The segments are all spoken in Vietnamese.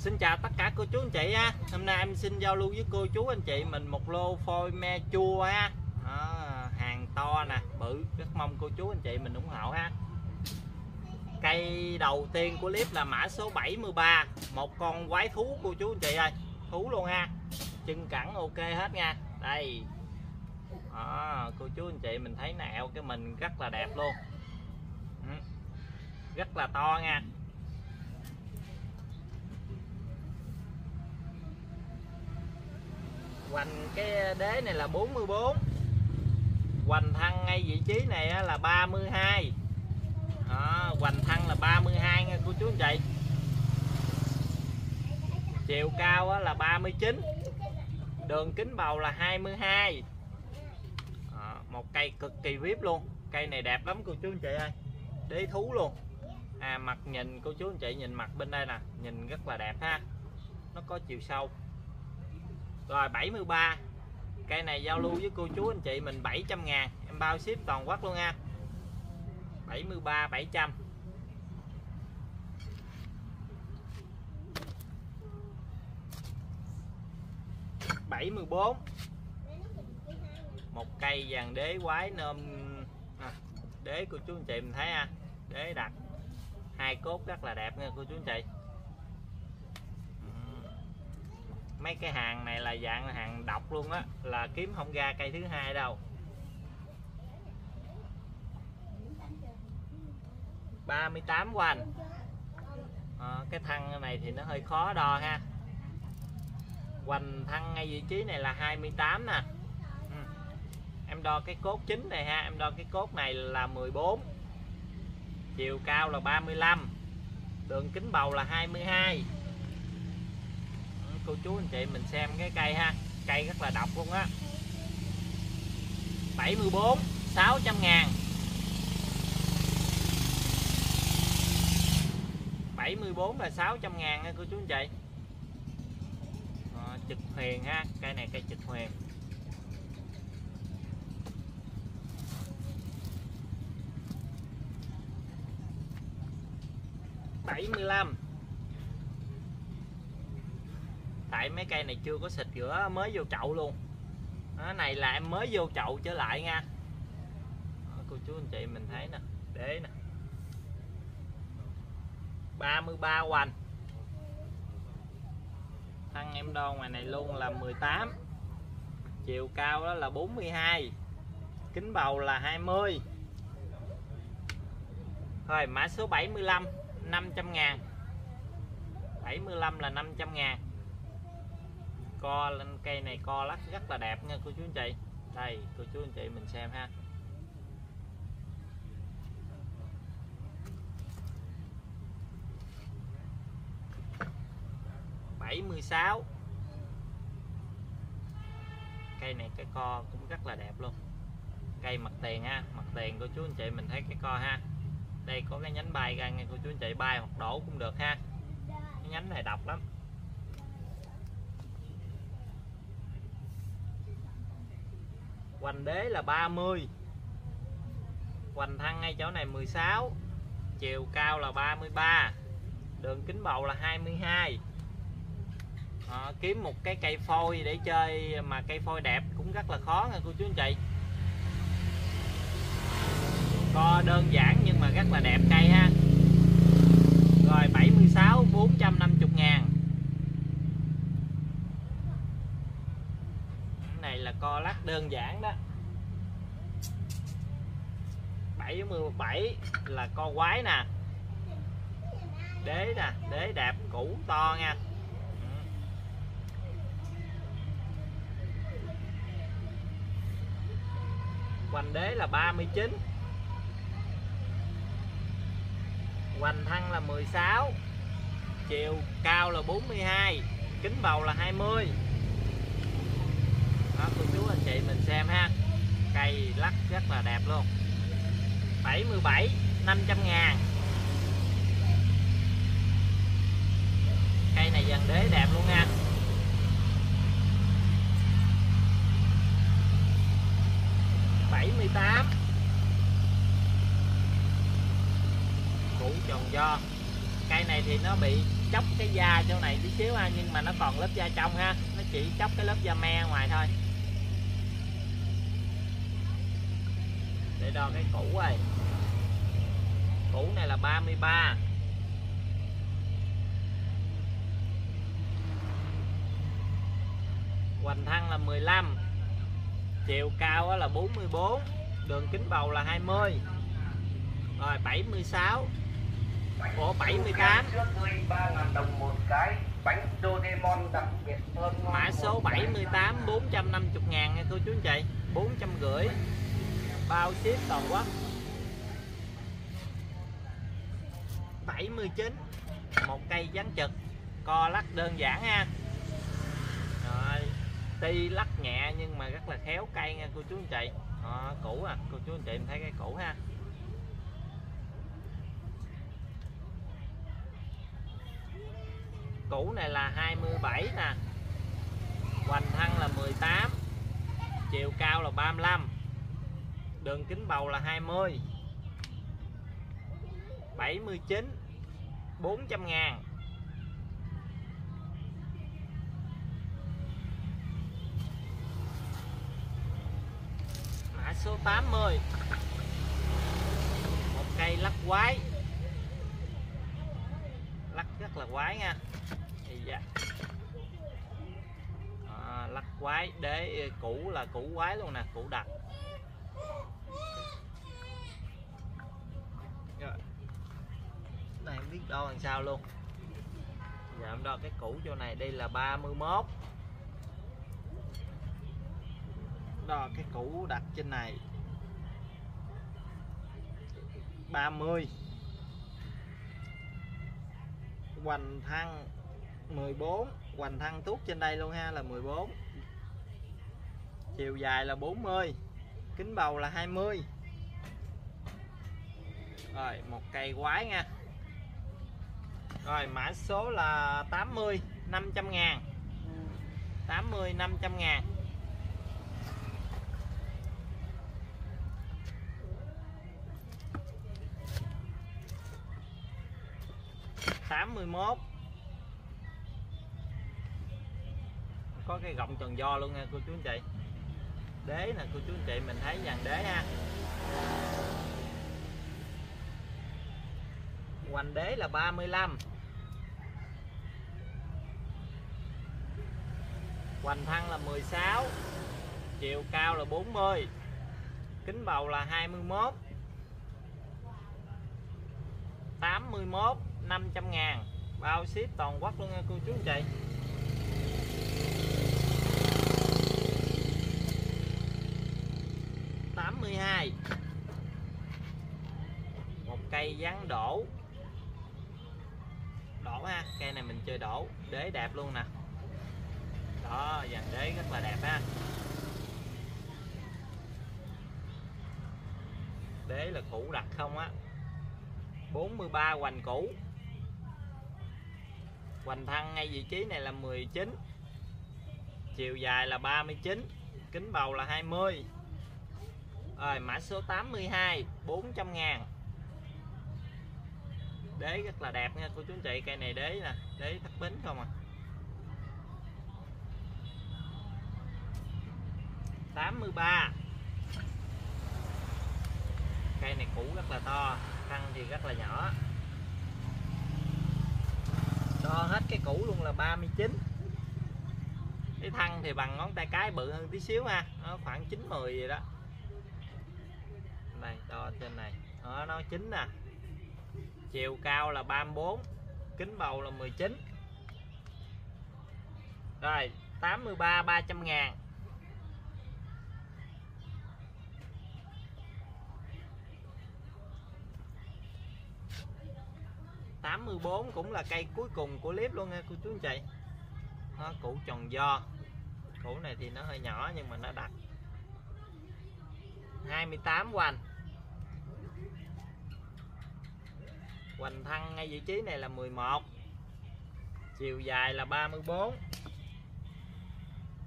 Xin chào tất cả cô chú anh chị ha Hôm nay em xin giao lưu với cô chú anh chị mình một lô phôi me chua ha. Đó, Hàng to nè, bự Rất mong cô chú anh chị mình ủng hộ ha. Cây đầu tiên của clip là mã số 73 Một con quái thú cô chú anh chị ơi. Thú luôn ha. Chân cẳng ok hết nha. Đây. Đó, Cô chú anh chị mình thấy nẹo cái mình rất là đẹp luôn. Ừ, rất là to nha. Hoành cái đế này là 44 hoành thân ngay vị trí này là 32 đó, hoành thân là 32 nha cô chú anh chị. Chiều cao là 39 đường kính bầu là 22 đó, một cây cực kỳ vip luôn. Cây này đẹp lắm cô chú anh chị ơi. Đế thú luôn. À mặt nhìn cô chú anh chị nhìn mặt bên đây nè nhìn rất là đẹp ha. Nó có chiều sâu rồi 73 cây này giao lưu với cô chú anh chị mình 700 ngàn. Em bao ship toàn quốc luôn nha. 73 700 74 một cây vàng đế quái nôm à, đế của chú anh chị mình thấy ha. Đế đặt hai cốt rất là đẹp nha cô chú anh chị. Mấy cái hàng này là dạng hàng độc luôn á là kiếm không ra cây thứ hai đâu. Ba mươi tám của anh. À, cái thân này thì nó hơi khó đo ha. Hoành thân ngay vị trí này là 28 nè. Ừ. em đo cái cốt chính này ha em đo cái cốt này là 14 chiều cao là 35 đường kính bầu là 22 cô chú anh chị mình xem cái cây ha. Cây rất là độc luôn á. 74 600 ngàn. 74 là 600 ngàn nha cô chú anh chị. À, trực huyền ha. Cây này cây trực huyền. Bảy mươi lăm. Tại mấy cây này chưa có xịt rửa mới vô chậu luôn. Đó, này là em mới vô chậu trở lại nha. Đó, cô chú anh chị mình thấy nè đế nè. 33 hoành. Thăng em đo ngoài này luôn là 18 chiều cao đó là 42 kính bầu là 20 rồi mã số 75 500 ngàn. 75 là 500 ngàn co lên cây này co lắc rất là đẹp nha, cô chú anh chị. Đây, cô chú anh chị mình xem ha. Bảy mươi sáu. Cây này cái co cũng rất là đẹp luôn. Cây mặt tiền ha, mặt tiền cô chú anh chị mình thấy cái co ha. Đây có cái nhánh bay ra nghe cô chú anh chị bay hoặc đổ cũng được ha. Cái nhánh này độc lắm. Hoành đế là 30 hoành thăng ngay chỗ này 16 chiều cao là 33 đường kính bầu là 22 à, ờ, kiếm một cái cây phôi để chơi mà cây phôi đẹp cũng rất là khó nha cô chú anh chị. Co đơn giản nhưng mà rất là đẹp cây ha. Rồi 76 450 ngàn. Này là co lắc đơn giản đó. 77 là co quái nè. Đế nè, đế đạp cũ to nha. Hoành đế là 39 hoành thăng là 16 chiều cao là 42 kính bầu là 20 đó, cô chú anh chị mình xem ha. Cây lắc rất là đẹp luôn. 77 500 ngàn. Cây này dàn đế đẹp luôn nha. Bảy mươi tám. Củ tròn do cây này thì nó bị chóc cái da chỗ này tí xíu ha, nhưng mà nó còn lớp da trong ha. Nó chỉ chóc cái lớp da me ngoài thôi. Để đo cái cũ rồi cũ này là 33 hoành thăng là 15 chiều cao là 44 đường kính bầu là 20 rồi 76 Ủa 78 đồng một cái bánh Doraemon đặc biệt thơm Mã số 78 450 ngàn nha cô chú anh chị. 450 Bao ship toàn quốc. 79 Một cây dán trực. Co lắc đơn giản ha. Rồi tuy lắc nhẹ nhưng mà rất là khéo cây nha cô chú anh chị. À, Cũ à cô chú anh chị em thấy cái cũ ha. Cũ này là 27 nè. Hoành thăng là 18 chiều cao là 35 đường kính bầu là 20 79 400 ngàn. Mã số 80 một cây lắc quái. Lắc rất là quái nha. Thì dạ. À, lắc quái đế cũ là cũ quái luôn nè cũ đặc. Dạ. Rồi. này không biết đo làm sao luôn. Giờ em đo cái cũ chỗ này, đây là 31 đo cái cũ đặt trên này. 30 hoành thăng 14 hoành thăng tuốt trên đây luôn ha, là 14 chiều dài là 40 mươi kính bầu là 20 rồi, một cây quái nha. Rồi, mã số là 80 500 ngàn. 80 500 ngàn. tám mươi mốt. Có cái gọng tròn do luôn nha, cô chú anh chị đế nè, cô chú anh chị mình thấy dàn đế ha. Hoành đế là 35 hoành thăng là 16 chiều cao là 40 kính bầu là 21 81 500 ngàn. Bao ship toàn quốc luôn nha, cô chú anh chị. Tám mươi hai. Một cây dán đổ. Đổ ha, cây này mình chơi đổ. Đế đẹp luôn nè. Đó, dàn đế rất là đẹp ha. Đế là cũ đặt không á. 43 hoành cũ hoành thăng ngay vị trí này là 19 chiều dài là 39 kính bầu là 20 rồi, mã số 82 400 ngàn. Đế rất là đẹp nha, cô chú anh chị, cây này đế nè, đế thắt bính không à. 83 cây này cũ rất là to thân thì rất là nhỏ. Đo hết cái cũ luôn là 39 cái thân thì bằng ngón tay cái bự hơn tí xíu ha, nó khoảng 9 10 gì đó đây đo trên này. Đó, nó chín nè. Chiều cao là 34 kính bầu là 19 rồi 83 300 ngàn. tám mươi bốn cũng là cây cuối cùng của clip luôn nha cô chú anh chị. Nó củ tròn do củ này thì nó hơi nhỏ nhưng mà nó đặc. 28 hoành. Hoành thăng ngay vị trí này là 11 chiều dài là 34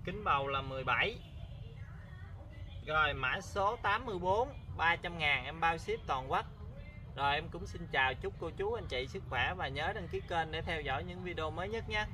kính bầu là 17 rồi mã số 84 300 ngàn, em bao ship toàn quốc rồi em cũng xin chào chúc cô chú, anh chị sức khỏe và nhớ đăng ký kênh để theo dõi những video mới nhất nhé.